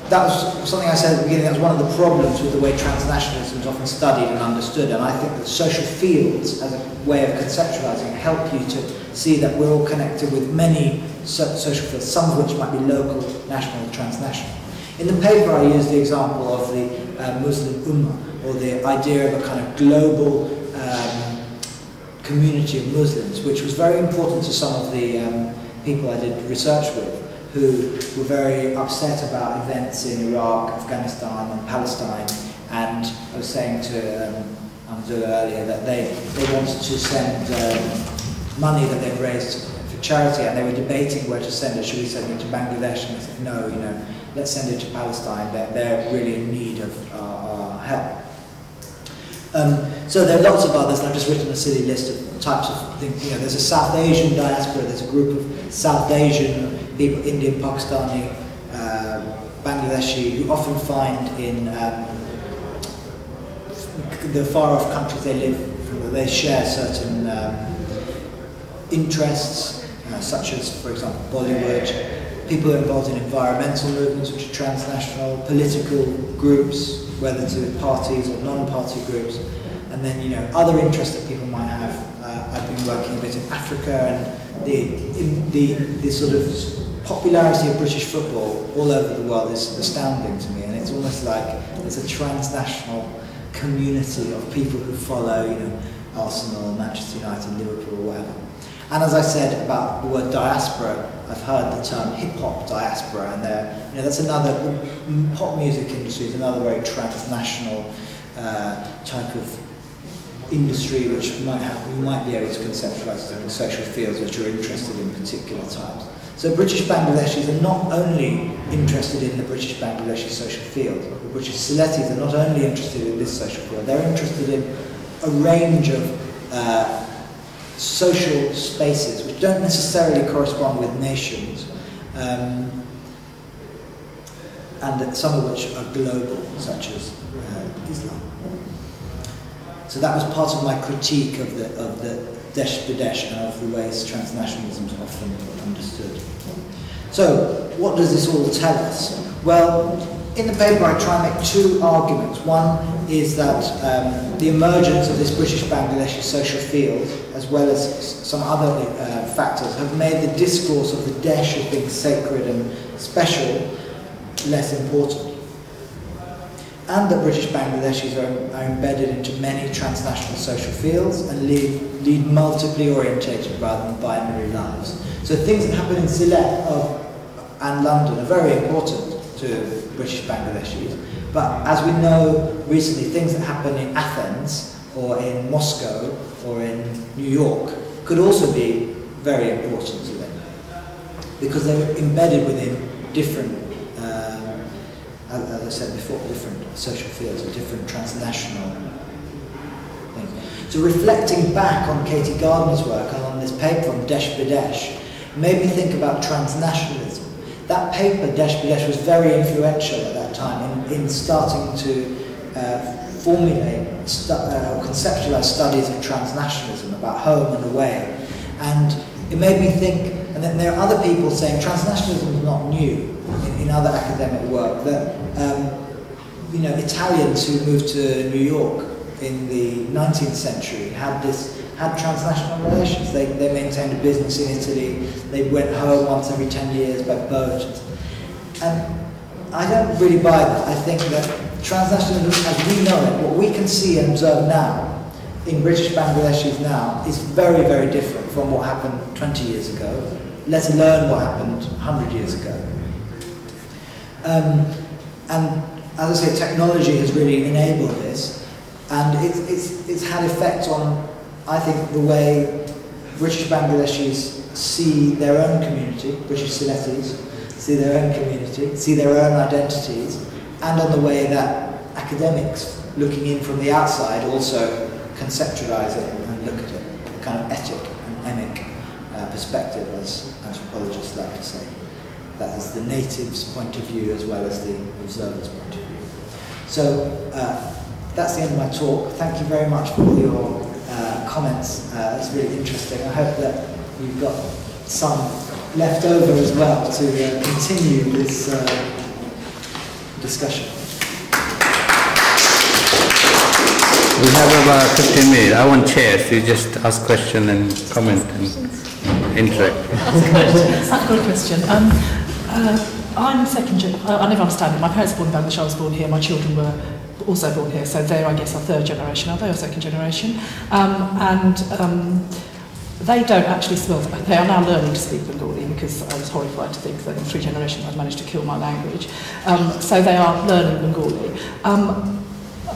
that was something I said at the beginning, that was one of the problems with the way transnationalism is often studied and understood, and I think that social fields as a way of conceptualizing help you to see that we're all connected with many so- social fields, some of which might be local, national, transnational. In the paper I use the example of the uh, Muslim Ummah, or the idea of a kind of global um, community of Muslims, which was very important to some of the um, people I did research with, who were very upset about events in Iraq, Afghanistan, and Palestine. And I was saying to um, earlier that they, they wanted to send um, money that they'd raised for charity, and they were debating where to send it. Should we send it to Bangladesh? And they said, no, you know, let's send it to Palestine. They're, they're really in need of our, our help. Um, so there are lots of others, and I've just written a silly list of types of things. You know, there's a South Asian diaspora, there's a group of South Asian people, Indian, Pakistani, uh, Bangladeshi, who often find in um, the far off countries they live, from, they share certain um, interests, uh, such as, for example, Bollywood, people involved in environmental movements, which are transnational, political groups, whether to parties or non-party groups, and then, you know, other interests that people might have. Uh, I've been working a bit in Africa, and the, the, the sort of popularity of British football all over the world is astounding to me, and it's almost like it's a transnational community of people who follow, you know, Arsenal, Manchester United, Liverpool, whatever. And as I said about the word diaspora, I've heard the term hip hop diaspora, and there, you know, that's another pop music industry is another very transnational uh, type of industry which might have, might be able to conceptualize as social fields which are interested in particular types. So British Bangladeshis are not only interested in the British Bangladeshi social field, the British Sylhetis are not only interested in this social field, they're interested in a range of uh, social spaces which don't necessarily correspond with nations, um, and some of which are global, such as uh, Islam. So that was part of my critique of the of the Desh and of the ways transnationalism is often understood. So, what does this all tell us? Well, in the paper I try and make two arguments. One is that um, the emergence of this British Bangladeshi social field, well as some other uh, factors, have made the discourse of the Desh as being sacred and special less important and that British Bangladeshis are, are embedded into many transnational social fields and lead, lead multiply orientated rather than binary lives. So things that happen in Sylhet of, and London are very important to British Bangladeshis. But as we know recently, things that happen in Athens or in Moscow or in New York could also be very important to them because they're embedded within different um, as I said before, different social fields or different transnational things. So reflecting back on Katy Gardner's work and on this paper on Desh Bidesh made me think about transnationalism. that paper, Desh Bidesh, was very influential at that time in, in starting to uh, formulate, stu- uh, conceptualize studies of transnationalism about home and away. And it made me think, and then there are other people saying transnationalism is not new in, in other academic work, that um, you know, Italians who moved to New York in the 19th century had this had transnational relations. They, they maintained a business in Italy. They went home once every 10 years by boat. And I don't really buy that. I think that transnationalism as we know it, what we can see and observe now in British Bangladeshis now is very, very different from what happened 20 years ago, let alone what happened 100 years ago. Um, and as I say, technology has really enabled this, and it's, it's, it's had effect on, I think, the way British Bangladeshis see their own community, British Sylhetis, see their own community, see their own identities, and on the way that academics looking in from the outside also conceptualize it and look at it, kind of etic and emic uh, perspective, as anthropologists like to say. That is the native's point of view as well as the observer's point of view. So uh, that's the end of my talk. Thank you very much for your uh, comments. Uh, it's really interesting. I hope that you've got some left over as well to uh, continue this uh, discussion. We have about 15 minutes. I want chairs. You just ask question and comment and interact. I've got a question. Um, uh, I'm second gen- I I never understand it. My parents were born in Bangladesh, I was born here, my children were also born here, so they're, I guess, a third generation, are they, or second generation? Um, and um, They don't actually smell. They are now learning to speak Bengali because I was horrified to think that in three generations I'd managed to kill my language. Um, so they are learning Bengali. Um,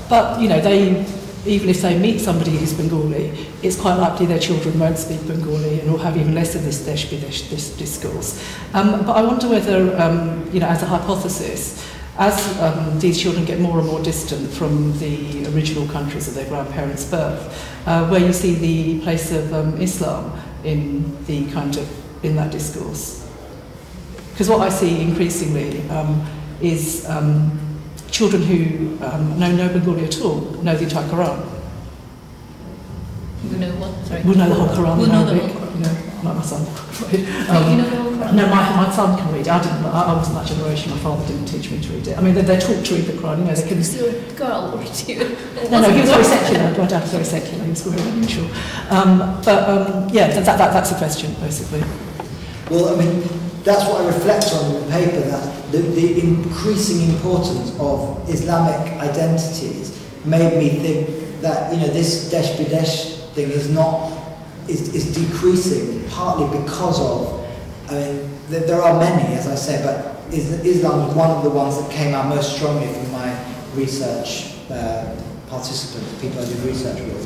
but, you know, they even if they meet somebody who's Bengali, it's quite likely their children won't speak Bengali and will have even less of this Deshbi this, this discourse. Um, but I wonder whether, um, you know, as a hypothesis, as um, these children get more and more distant from the original countries of their grandparents' birth, uh, where you see the place of um, Islam in the kind of in that discourse. Because what I see increasingly um, is um, children who um, know no Bengali at all know the entire Quran. You know what? Sorry. Will know the whole Quran know the whole Quran. You know, like my son. you know the whole Quran? No, my, my son can read it. I didn't. I, I wasn't that generation. My father didn't teach me to read it. I mean, they're, they're taught to read the Quran. You know, they can. Is your girl or you? (laughs) No, no, he was very secular. My dad was very secular. He was very unusual. Um, but um, yeah, that, that, that's the question basically. Well, I mean, that's what I reflect on in the paper, that the, the increasing importance of Islamic identities made me think that, you know, this Desh Bidesh thing is not, is, is decreasing partly because of, I mean, there, there are many, as I say, but Islam is one of the ones that came out most strongly from my research uh, participants, people I did research with.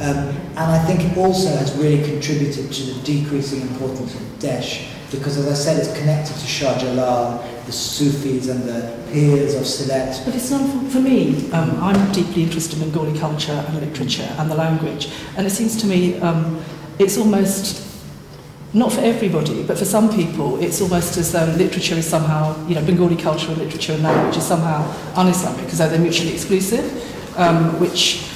Um, and I think it also has really contributed to the decreasing importance of Desh because, as I said, it's connected to Shah Jalal, the Sufis and the peers of Sylhet. But it's not for, for me. Um, I'm deeply interested in Bengali culture and literature and the language, and it seems to me um, it's almost not for everybody, but for some people, it's almost as though literature is somehow, you know, Bengali culture and literature and language is somehow un-Islamic, because they're mutually exclusive, um, which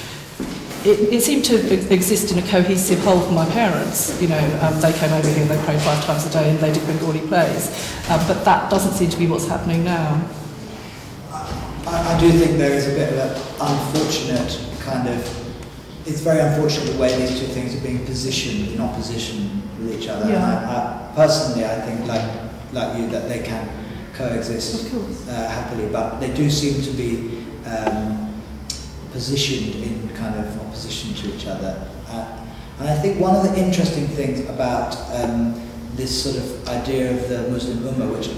it, it seemed to exist in a cohesive whole for my parents. You know, um, they came over here and they prayed five times a day and they did Bengali plays, um, but that doesn't seem to be what's happening now. I, I do think there is a bit of an unfortunate kind of. It's very unfortunate the way these two things are being positioned in opposition with each other. Yeah. And I, I, personally, I think, like like you, that they can coexist uh, happily, but they do seem to be um, positioned in kind of opposition to each other. Uh, and I think one of the interesting things about um, this sort of idea of the Muslim Ummah, which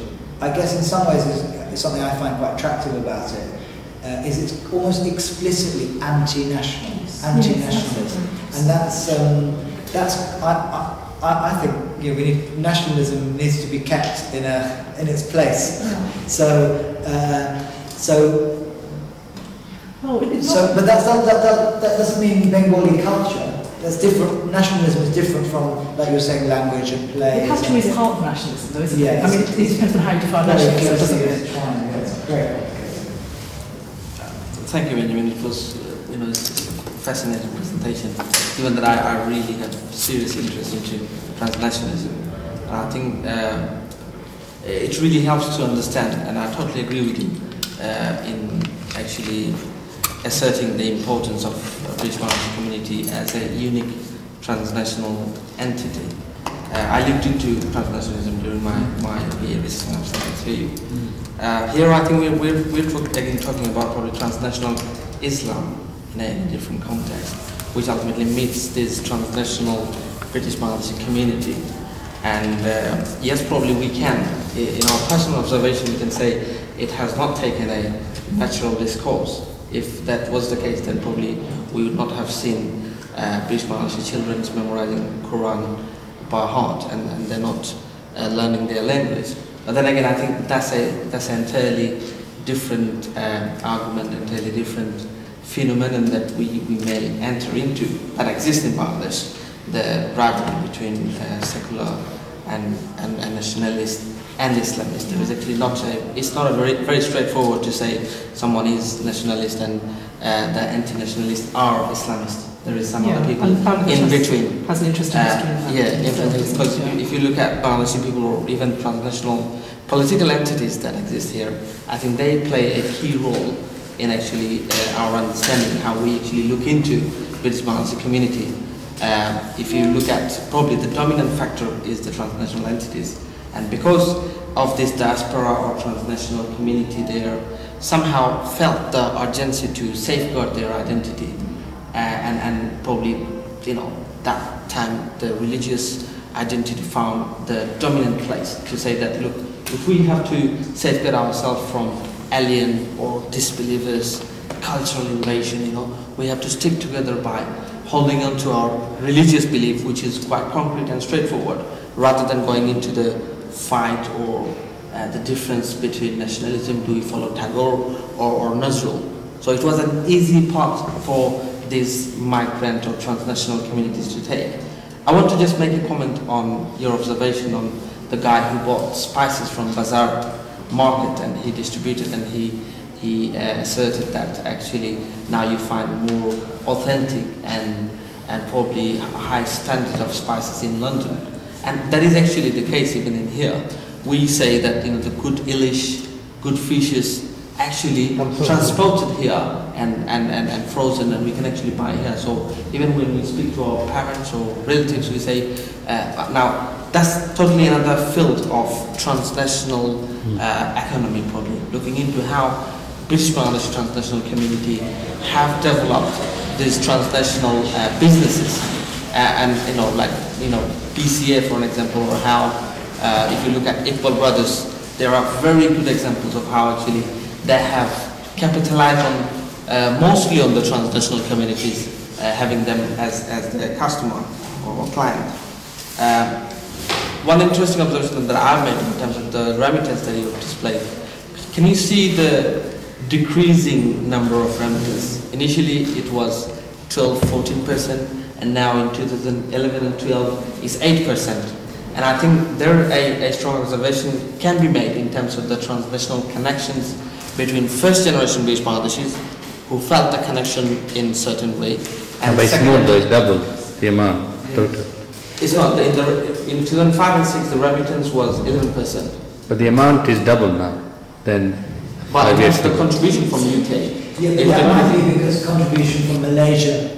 I guess in some ways is, is something I find quite attractive about it, uh, is it's almost explicitly anti-national, anti-nationalism, and that's um, that's I, I, I think you know, we need nationalism needs to be kept in a in its place. So uh, so Oh, so, but that's, that, that, that, that doesn't mean Bengali culture That's different. Nationalism is different from, like you were saying, language and play. The country is part of nationalism, though, isn't Yes. it? I mean, it, it depends on how you define nationalism, closely doesn't it? yes. Great. Thank you, Benjamin. It was, uh, you know, it's it's a fascinating presentation. Given that I, I really have serious interest into transnationalism, and I think uh, it really helps to understand. And I totally agree with you uh, in actually asserting the importance of the British community as a unique transnational entity. Uh, I looked into transnationalism during my, my BA business and I'm to you. Uh, here I think we're, we're, we're again talking about probably transnational Islam in a, in a different context, which ultimately meets this transnational British minority community. And uh, yes, probably we can, in our personal observation, we can say it has not taken a naturalist course. If that was the case, then probably we would not have seen uh, British minority children memorizing Quran by heart and, and they're not uh, learning their language. But then again, I think that's a that's an entirely different uh, argument, entirely different phenomenon that we, we may enter into that exists in Bangladesh, the rivalry between uh, secular and, and, and nationalist and Islamist. There is actually not a, it's not a very, very straightforward to say someone is nationalist and uh, the anti-nationalists are Islamist. There is some other people in has- between. Has an interesting Uh, history yeah, So, influence, because yeah. if you look at Bangladeshi people or even transnational political entities that exist here, I think they play a key role in actually uh, our understanding how we actually look into British Bangladeshi community. Um, if you look at probably the dominant factor is the transnational entities, and because of this diaspora or transnational community, they somehow felt the urgency to safeguard their identity uh, and, and probably, you know, that time the religious identity found the dominant place to say that, look, if we have to safeguard ourselves from alien or disbelievers, cultural invasion, you know, we have to stick together by holding on to our religious belief, which is quite concrete and straightforward, rather than going into the fight or uh, the difference between nationalism, do we follow Tagore or, or Nazrul. So it was an easy path for these migrant or transnational communities to take. I want to just make a comment on your observation on the guy who bought spices from Bazaar market and he distributed and he, he uh, asserted that actually now you find more authentic and, and probably high standard of spices in London. And that is actually the case even in here. We say that you know the good Ilish, good fishes actually Absolutely. transported here and, and, and, and frozen and we can actually buy here. So even when we speak to our parents or relatives, we say, uh, now that's totally another field of transnational uh, economy probably, looking into how British Bangladesh transnational community have developed these transnational uh, businesses. Uh, and you know, like you know, PCA for an example, or how uh, if you look at Iqbal Brothers, there are very good examples of how actually they have capitalized on uh, mostly on the transnational communities, uh, having them as, as their customer or client. Um, one interesting observation that I've made in terms of the remittance that you have displayed, can you see the decreasing number of remittance? Initially it was 12, 14%, and now in 2011 and 12 is 8%. And I think there a, a strong observation can be made in terms of the transnational connections between first generation British Bangladeshis who felt the connection in certain way. And by second- small though, it's double the amount total. It's not, in, the, in 2005 and 6 the remittance was 11%. But the amount is double now than But five it years the ago. contribution from the UK. Yeah, but that the- might be because contribution from Malaysia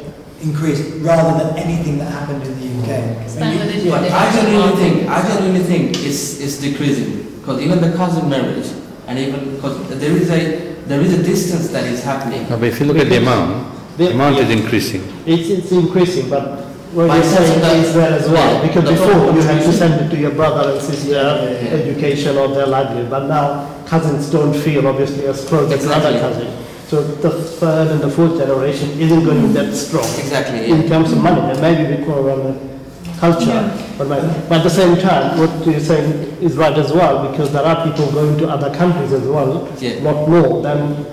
increased rather than anything that happened in the UK. Bangladesh But Bangladesh I genuinely market. think, I genuinely think it's, it's decreasing because even the cousin marriage and even because there is a there is a distance that is happening. No, but if you look at the amount, the The- amount is increasing. It's, it's increasing, but what By you're saying sense of is there as well, yeah, because before you had to send it to your brother and sister, yeah. education or their livelihood, but now cousins don't feel obviously as close as another Exactly. cousin. So the third and the fourth generation isn't going to be that strong Exactly. in terms of money, and maybe because of the culture. Yeah. But, my, but at the same time, what you're saying is right as well, because there are people going to other countries as well, Yeah. lot more than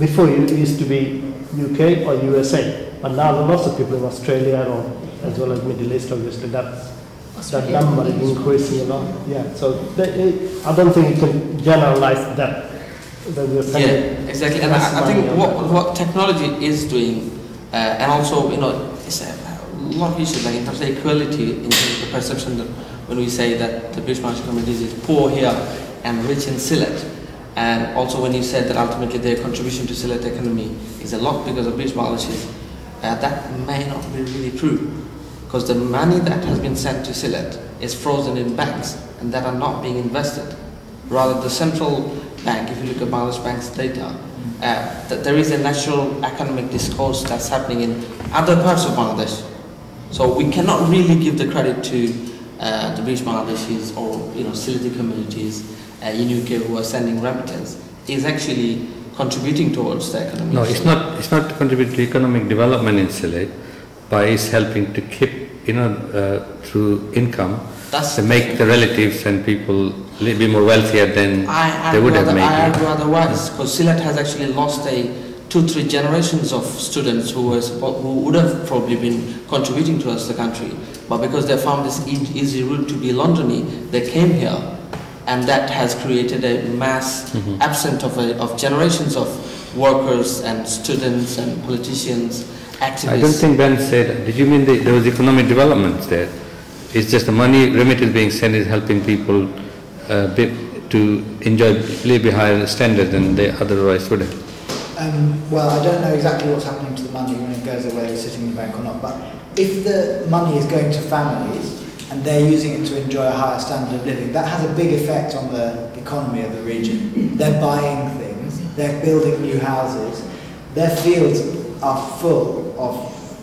before it used to be UK or USA. But now there are lots of people in Australia or as well as Middle East, obviously, that's, that number is increasing a lot. Yeah, so they, I don't think you can generalize that. that Yeah, exactly. And I, I think what, what technology is doing, uh, and also, you know, it's a, a lot of issues, like in terms of equality, in terms of the perception that when we say that the British Marshall communities is poor here and rich in Sylhet, and also when you said that ultimately their contribution to Sylhet economy is a lot because of British Bangladeshis, uh, that may not be really true. Because the money that has been sent to Sylhet is frozen in banks and that are not being invested. Rather, the central bank, if you look at Bangladesh Bank's data, uh, that there is a natural economic discourse that's happening in other parts of Bangladesh. So we cannot really give the credit to uh, the British Bangladeshis or you know Sylheti communities uh, in UK who are sending remittance. Is actually contributing towards the economy. No, it's not, it's not contributing to economic development in Sylhet, but it's helping to keep, you know, uh, through income, That's to make the relatives and people a little bit more wealthier than I, I they would have rather, made. I argue otherwise, because Sylhet has actually lost a two, three generations of students who were who would have probably been contributing towards the country, but because they found this easy route to be Londony, they came here, and that has created a mass Mhm. absent of a, of generations of workers and students and politicians, activists. I don't think Ben said, did you mean the, there was economic development there? It's just the money remittance being sent is helping people uh, be, to enjoy, live a higher standard than they otherwise would have. Um, well, I don't know exactly what's happening to the money when it goes away, sitting in the bank or not, but if the money is going to families and they're using it to enjoy a higher standard of living, that has a big effect on the economy of the region. They're buying things, they're building new houses, their fields are full of,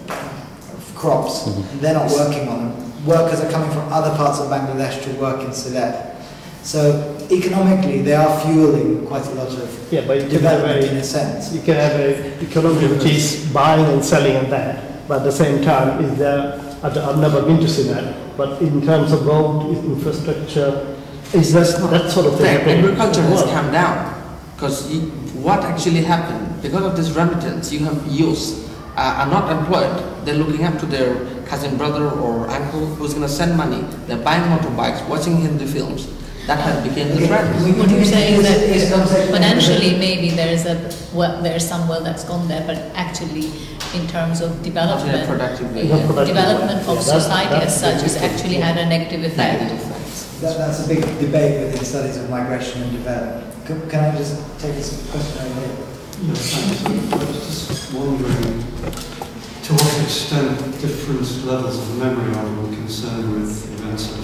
of crops, mm-hmm. and they're not working on them. Workers are coming from other parts of Bangladesh to work in Sylhet. So economically, they are fueling quite a lot of Yeah, but you can have development in a, a sense. you can have a economy which is buying and selling and that, but at the same time, is there, I've I've never been to see that, but in terms of road infrastructure, is that, that sort of thing agriculture has come down because what actually happened because of this remittance, you have youths uh, are not employed. They're looking up to their cousin brother or uncle who's going to send money. They're buying motorbikes, watching Hindi films. That has become the trend. What you're saying is that It's financially, maybe there's a, well, there's some well that's gone there, but actually, in terms of Not in development, productive way. Yeah. productive. development Yeah, of that's- society as that's such has actually had a negative effect. Negative. That, that's a big debate within studies of migration and development. Can, can I just take this question over here? Yes, thanks. I was just wondering to what extent different levels of memory are you concerned with events of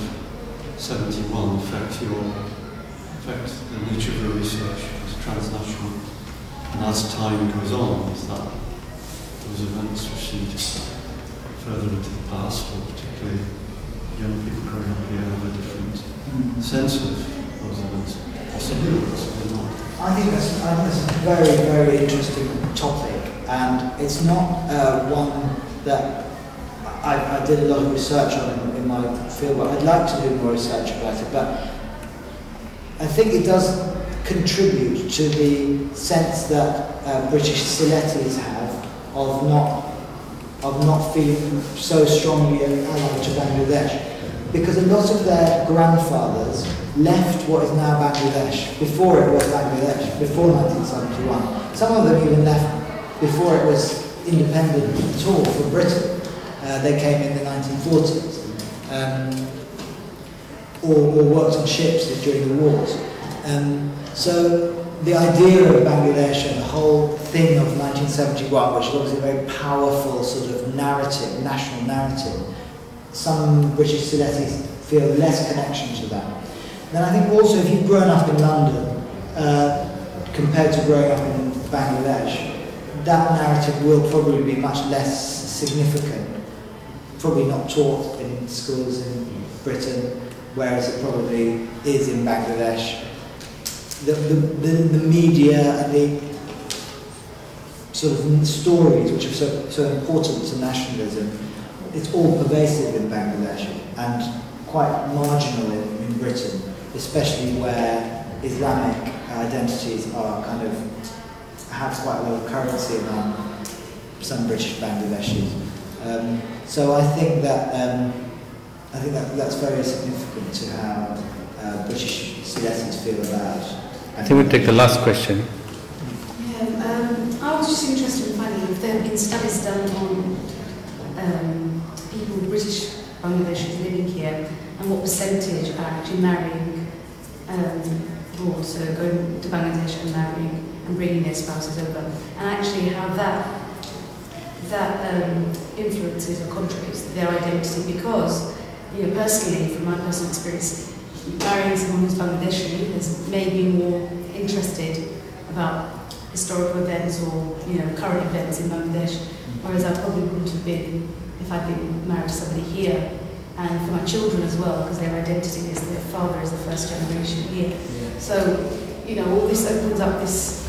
71 affect your affect the nature of your research as transnational and as time goes on is that those events recede further into the past or particularly young people growing up here have a different mm. sense of those events I think that's, I think that's a very, very interesting topic, and it's not uh, one that I, I did a lot of research on in, in my field, but I'd like to do more research about it. But I think it does contribute to the sense that uh, British Sylhetis have of not of not feeling so strongly allied to Bangladesh. Because a lot of their grandfathers left what is now Bangladesh before it was Bangladesh, before 1971. Some of them even left before it was independent at all from Britain. Uh, they came in the 1940s. Um, or, or worked on ships during the wars. Um, so the idea of Bangladesh and the whole thing of 1971, which obviously a very powerful sort of narrative, national narrative, some British Sylhetis feel less connection to that. Then I think also if you've grown up in London uh, compared to growing up in Bangladesh, that narrative will probably be much less significant. Probably not taught in schools in Britain, whereas it probably is in Bangladesh. The, the, the, the media and the sort of stories which are so, so important to nationalism, it's all pervasive in Bangladesh and quite marginal in, in Britain, especially where Islamic identities are kind of have quite a lot of currency among some British Bangladeshis. Um, So I think that um, I think that that's very significant to how uh, British Sylhetis feel about. I think we'll take the last question. Yeah, um, I was just interested in finding if there have been studies done on um, people, British Bangladeshis living here, and what percentage are actually marrying um, so going to Bangladesh and marrying and bringing their spouses over, and actually how that that um, influences or contributes to their identity. Because, you know, personally, from my personal experience, marrying someone who's Bangladeshi has made me more interested about historical events or you know current events in Bangladesh, whereas I probably wouldn't have been if I'd been married to somebody here. And for my children as well, because their identity is their father is the first generation here. So, you know, all this opens up this,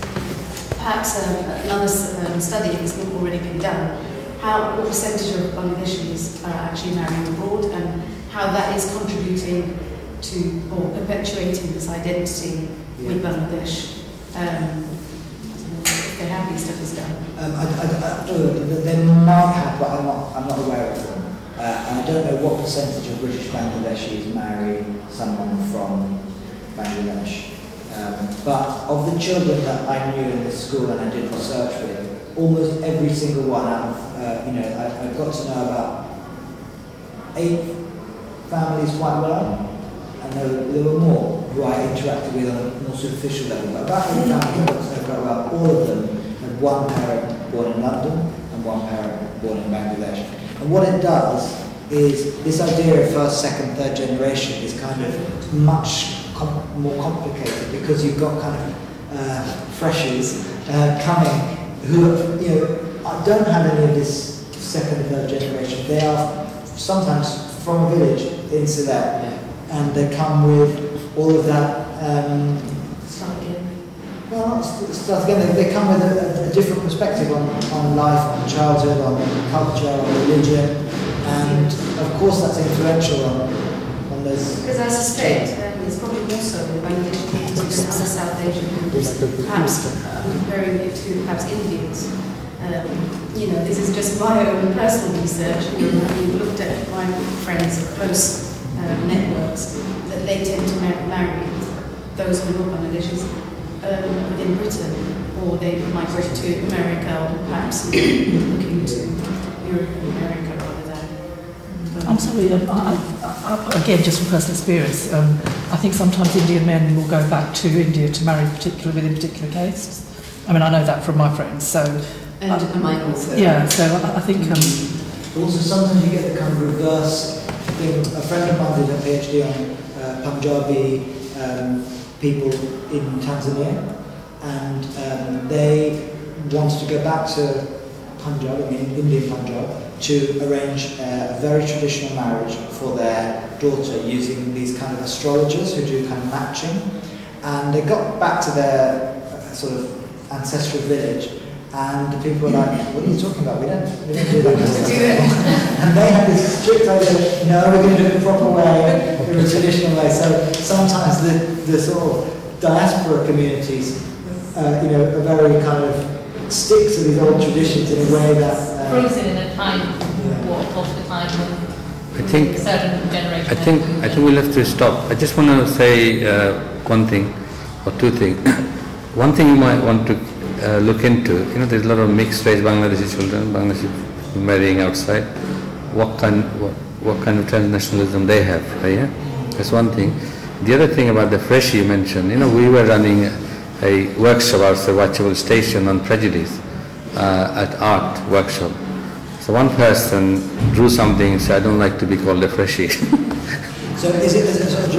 perhaps um, another um, study, it's not already been done, how, what percentage of Bangladeshis are actually marrying abroad and how that is contributing to, or perpetuating this identity with Bangladesh. Um, have these studies done. Um, I, I, I, they might have, but I'm not, I'm not aware of them. Uh, and I don't know what percentage of British Bangladeshis marry someone from Bangladesh. Um, but of the children that I knew in the school and I did research with, almost every single one out of, uh, you know, I, I got to know about eight families quite well, and there, were- there were more who I interacted with on a more superficial level. But about eight families I got to know quite well, all of them had one parent born in London and one parent born in Bangladesh. And what it does is this idea of first, second, third generation is kind of much com- more complicated because you've got kind of uh, freshies uh, coming who you know don't have any of this second third generation. They are sometimes from a village in Sylhet, and they come with all of that. Um. Again. They, they come with a, a, different perspective on, on life, on childhood, on culture, on religion, and of course that's influential on, on. Because I suspect um, it's probably more so Bangladeshi groups than other South Asian groups, perhaps um, comparing it to perhaps Indians. Um, you know, this is just my own personal research. You having looked at my friends' close um, networks, that they tend to marry those who are not Bangladeshis um, within Britain, or they migrated to America, or perhaps looking to Europe and America rather than. I'm sorry, um, I, I, I, again, just from personal experience, um, I think sometimes Indian men will go back to India to marry particular within particular cases. I mean, I know that from my friends, so And, and mine also. yeah, so I, I think um, Also, sometimes you get the kind of reverse thing. A friend of mine did a PhD on uh, Punjabi um, people in Tanzania, and um, they wanted to go back to Punjab, I mean Indian Punjab, to arrange a very traditional marriage for their daughter using these kind of astrologers who do kind of matching. And they got back to their uh, sort of ancestral village, and the people were like, "What are you talking about? We don't, we don't do that." kind of stuff." and they had this strict idea, no, we're going to do it the proper way, in a traditional way. So sometimes the, the sort of diaspora communities, uh, you know, are very kind of stick to these old traditions in a way that. Uh, Frozen in a time Yeah. warp of the time when I think certain generation. I think I think we'll have to stop. I just want to say uh, one thing or two things. (coughs) one thing you might want to uh, look into. You know, there's a lot of mixed race Bangladeshi children, Bangladeshi marrying outside. What kind what, what kind of transnationalism they have? right, Yeah, that's one thing. The other thing about the freshie you mentioned. You know, we were running a workshop outside Whitechapel Station on prejudice uh, at art workshop. So one person drew something and said, I don't like to be called a freshie. (laughs) so is it, is it sort of (laughs)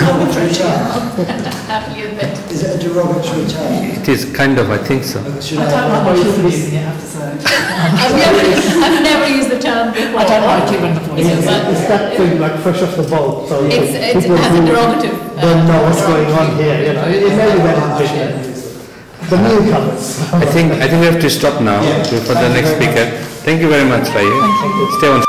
derogatory term? Happily admit. Is it a derogatory term? it is kind of, I think so. Should I don't like I? my children using it, I have to say. (laughs) I've never, I've never used the term before. I don't like it when the voice It's, is it's that thing like fresh off the boat. So It's, it's, people has a derogative. uh, don't know what's going on here, you know, it, it may be I that shouldn't different. The newcomers. I think, I think we have to stop now Yeah. for the Thank you next very much. speaker. Thank you very much, Rayu. Stay on.